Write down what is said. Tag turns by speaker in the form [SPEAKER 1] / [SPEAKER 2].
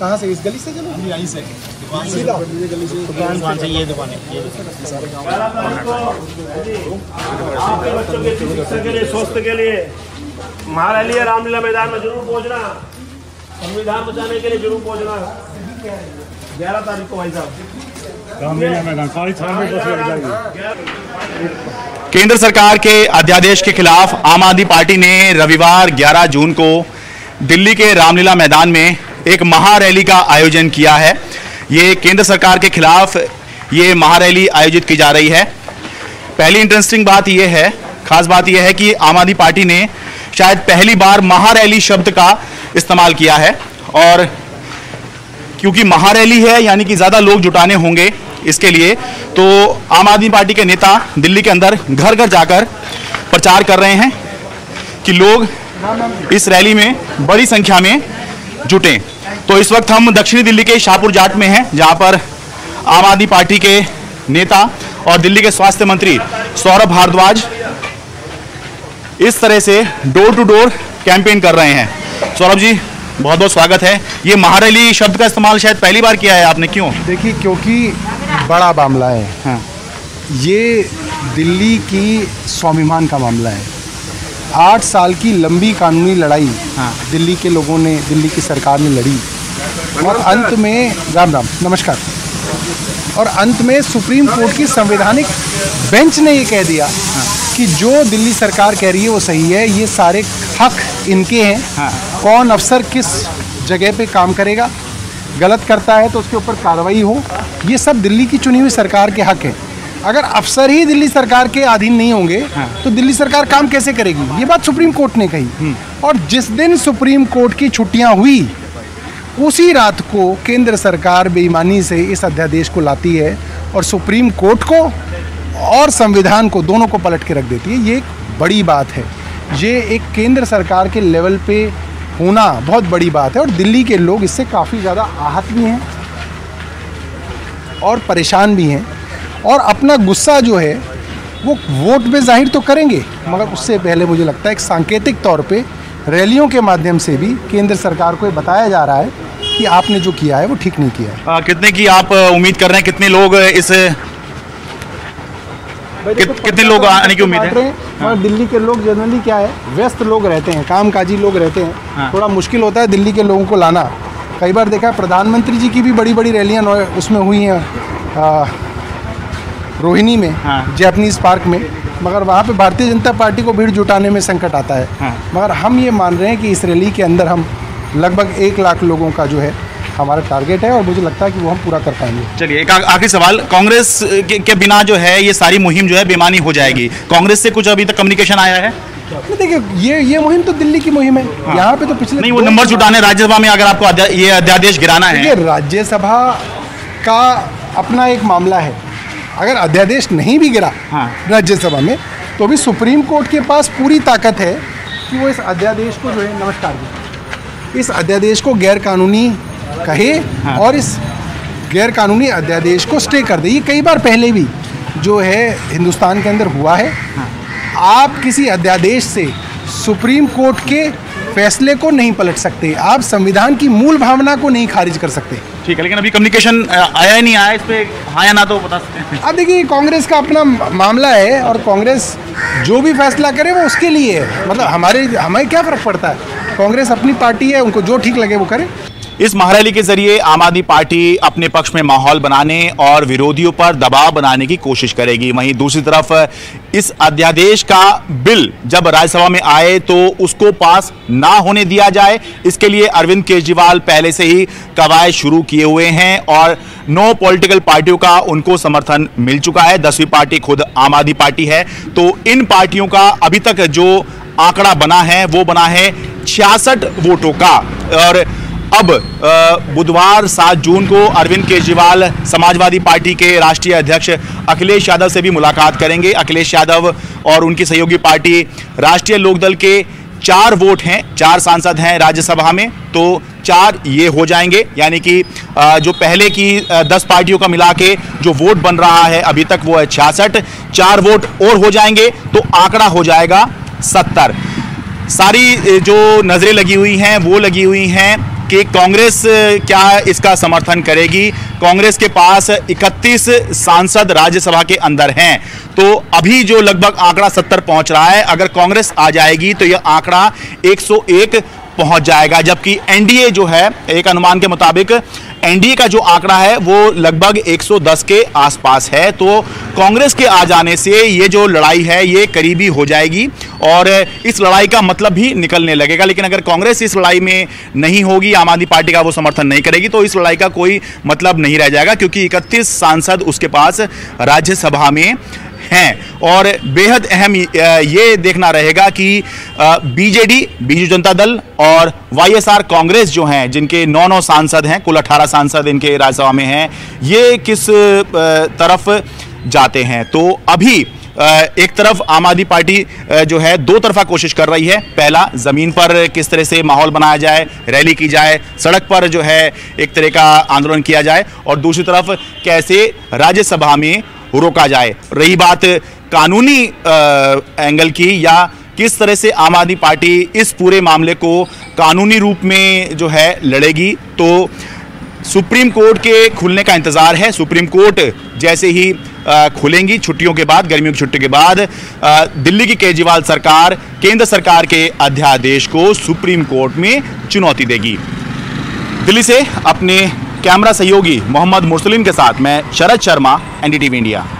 [SPEAKER 1] कहाँ से इस गली से चलो यहीं से दुकान से ये दुकान
[SPEAKER 2] आपके बच्चों के के लिए के लिए हमारे लिए रामलीला मैदान में जरूर संविधान बचाने के लिए जरूर ग्यारह तारीख को भाई साहब केंद्र सरकार के अध्यादेश के खिलाफ आम आदमी पार्टी ने रविवार 11 जून को दिल्ली के रामलीला मैदान में एक महारैली का आयोजन किया है ये केंद्र सरकार के खिलाफ ये महारैली आयोजित की जा रही है पहली इंटरेस्टिंग बात यह है खास बात यह है कि आम आदमी पार्टी ने शायद पहली बार महारैली शब्द का इस्तेमाल किया है और क्योंकि महारैली है यानी कि ज़्यादा लोग जुटाने होंगे इसके लिए तो आम आदमी पार्टी के नेता दिल्ली के अंदर घर घर जाकर प्रचार कर रहे हैं कि लोग इस रैली में बड़ी संख्या में जुटें तो इस वक्त हम दक्षिणी दिल्ली के शाहपुर जाट में हैं जहाँ पर आम आदमी पार्टी के नेता और दिल्ली के स्वास्थ्य मंत्री सौरभ भारद्वाज इस तरह से डोर टू डोर कैंपेन कर रहे हैं सौरभ जी बहुत बहुत स्वागत है ये महारैली शब्द का इस्तेमाल शायद पहली
[SPEAKER 1] बार किया है आपने क्यों देखिए क्योंकि बड़ा मामला है हाँ। ये दिल्ली की स्वाभिमान का मामला है आठ साल की लंबी कानूनी लड़ाई हाँ। दिल्ली के लोगों ने दिल्ली की सरकार ने लड़ी और अंत में राम राम नमस्कार और अंत में सुप्रीम कोर्ट की संवैधानिक बेंच ने ये कह दिया कि जो दिल्ली सरकार कह रही है वो सही है ये सारे हक इनके हैं हाँ। कौन अफसर किस जगह पे काम करेगा गलत करता है तो उसके ऊपर कार्रवाई हो ये सब दिल्ली की चुनी हुई सरकार के हक हैं अगर अफसर ही दिल्ली सरकार के अधीन नहीं होंगे हाँ। तो दिल्ली सरकार काम कैसे करेगी ये बात सुप्रीम कोर्ट ने कही हम्म। और जिस दिन सुप्रीम कोर्ट की छुट्टियां हुई उसी रात को केंद्र सरकार बेईमानी से इस अध्यादेश को लाती है और सुप्रीम कोर्ट को और संविधान को दोनों को पलट के रख देती है ये एक बड़ी बात है ये एक केंद्र सरकार के लेवल पे होना बहुत बड़ी बात है और दिल्ली के लोग इससे काफ़ी ज़्यादा आहत भी हैं और परेशान भी हैं और अपना गुस्सा जो है वो वोट में जाहिर तो करेंगे मगर उससे पहले मुझे लगता है एक सांकेतिक तौर पे रैलियों के माध्यम से भी केंद्र सरकार को ये बताया जा रहा है कि आपने जो किया है वो ठीक नहीं किया है
[SPEAKER 2] आ, कितने की आप उम्मीद कर रहे हैं कितने लोग इस
[SPEAKER 1] कित, कितने लोग आने की उम्मीद है हाँ। दिल्ली के लोग जनरली क्या है व्यस्त लोग रहते हैं काम काजी लोग रहते हैं हाँ। थोड़ा मुश्किल होता है दिल्ली के लोगों को लाना कई बार देखा है प्रधानमंत्री जी की भी बड़ी बड़ी रैलियाँ उसमें हुई हैं रोहिणी में हाँ। जैपनीज पार्क में मगर वहाँ पे भारतीय जनता पार्टी को भीड़ जुटाने में संकट आता है हाँ। मगर हम ये मान रहे हैं कि इस रैली के अंदर हम लगभग एक लाख लोगों का जो है हमारा टारगेट है और मुझे लगता है कि वो हम पूरा कर पाएंगे
[SPEAKER 2] चलिए एक आखिरी सवाल कांग्रेस के, के बिना जो है ये सारी मुहिम जो है बेमानी हो जाएगी कांग्रेस से कुछ अभी तक कम्युनिकेशन आया है
[SPEAKER 1] देखिए ये ये मुहिम तो दिल्ली की मुहिम है हाँ। यहाँ पे तो पिछले नहीं वो नंबर जुटाने राज्यसभा में अगर
[SPEAKER 2] आपको ये अध्यादेश गिराना है
[SPEAKER 1] राज्यसभा का अपना एक मामला है अगर अध्यादेश नहीं भी गिरा हाँ। राज्यसभा में तो भी सुप्रीम कोर्ट के पास पूरी ताकत है कि वो इस अध्यादेश को जो है नमस्कार दें इस अध्यादेश को गैरकानूनी कहे हाँ। और इस गैरकानूनी अध्यादेश को स्टे कर दे ये कई बार पहले भी जो है हिंदुस्तान के अंदर हुआ है हाँ। आप किसी अध्यादेश से सुप्रीम कोर्ट के फैसले को नहीं पलट सकते आप संविधान की मूल भावना को नहीं खारिज कर सकते
[SPEAKER 2] ठीक है लेकिन अभी कम्युनिकेशन आया ही नहीं आया इस पर हाँ ना तो बता
[SPEAKER 1] सकते हैं अब देखिए कांग्रेस का अपना मामला है और कांग्रेस जो भी फैसला करे वो उसके लिए है मतलब हमारे हमें क्या फ़र्क पड़ता है कांग्रेस अपनी पार्टी है उनको जो ठीक लगे वो करे
[SPEAKER 2] इस महारैली के जरिए आम आदमी पार्टी अपने पक्ष में माहौल बनाने और विरोधियों पर दबाव बनाने की कोशिश करेगी वहीं दूसरी तरफ इस अध्यादेश का बिल जब राज्यसभा में आए तो उसको पास ना होने दिया जाए इसके लिए अरविंद केजरीवाल पहले से ही कवायद शुरू किए हुए हैं और नो पॉलिटिकल पार्टियों का उनको समर्थन मिल चुका है दसवीं पार्टी खुद आम आदमी पार्टी है तो इन पार्टियों का अभी तक जो आंकड़ा बना है वो बना है छियासठ वोटों का और अब बुधवार 7 जून को अरविंद केजरीवाल समाजवादी पार्टी के राष्ट्रीय अध्यक्ष अखिलेश यादव से भी मुलाकात करेंगे अखिलेश यादव और उनकी सहयोगी पार्टी राष्ट्रीय लोकदल के चार वोट हैं चार सांसद हैं राज्यसभा में तो चार ये हो जाएंगे यानी कि जो पहले की दस पार्टियों का मिला के जो वोट बन रहा है अभी तक वो है छियासठ चार वोट और हो जाएंगे तो आंकड़ा हो जाएगा सत्तर सारी जो नज़रें लगी हुई हैं वो लगी हुई हैं कि कांग्रेस क्या इसका समर्थन करेगी कांग्रेस के पास 31 सांसद राज्यसभा के अंदर हैं तो अभी जो लगभग आंकड़ा 70 पहुंच रहा है अगर कांग्रेस आ जाएगी तो यह आंकड़ा 101 पहुंच जाएगा जबकि एनडीए जो है एक अनुमान के मुताबिक एनडीए का जो आंकड़ा है वो लगभग 110 के आसपास है तो कांग्रेस के आ जाने से ये जो लड़ाई है ये करीबी हो जाएगी और इस लड़ाई का मतलब भी निकलने लगेगा लेकिन अगर कांग्रेस इस लड़ाई में नहीं होगी आम आदमी पार्टी का वो समर्थन नहीं करेगी तो इस लड़ाई का कोई मतलब नहीं रह जाएगा क्योंकि इकतीस सांसद उसके पास राज्यसभा में हैं और बेहद अहम ये देखना रहेगा कि बीजेडी बीजू जनता दल और वाईएसआर कांग्रेस जो हैं जिनके नौ नौ सांसद हैं कुल अठारह सांसद इनके राज्यसभा में हैं ये किस तरफ जाते हैं तो अभी एक तरफ आम आदमी पार्टी जो है दो तरफा कोशिश कर रही है पहला ज़मीन पर किस तरह से माहौल बनाया जाए रैली की जाए सड़क पर जो है एक तरह का आंदोलन किया जाए और दूसरी तरफ कैसे राज्यसभा में रोका जाए रही बात कानूनी एंगल की या किस तरह से आम आदमी पार्टी इस पूरे मामले को कानूनी रूप में जो है लड़ेगी तो सुप्रीम कोर्ट के खुलने का इंतज़ार है सुप्रीम कोर्ट जैसे ही खुलेंगी छुट्टियों के बाद गर्मियों की छुट्टी के बाद दिल्ली की केजरीवाल सरकार केंद्र सरकार के अध्यादेश को सुप्रीम कोर्ट में चुनौती देगी दिल्ली से अपने कैमरा सहयोगी मोहम्मद मुर्सलिन के साथ मैं शरद शर्मा एनडीटीवी इंडिया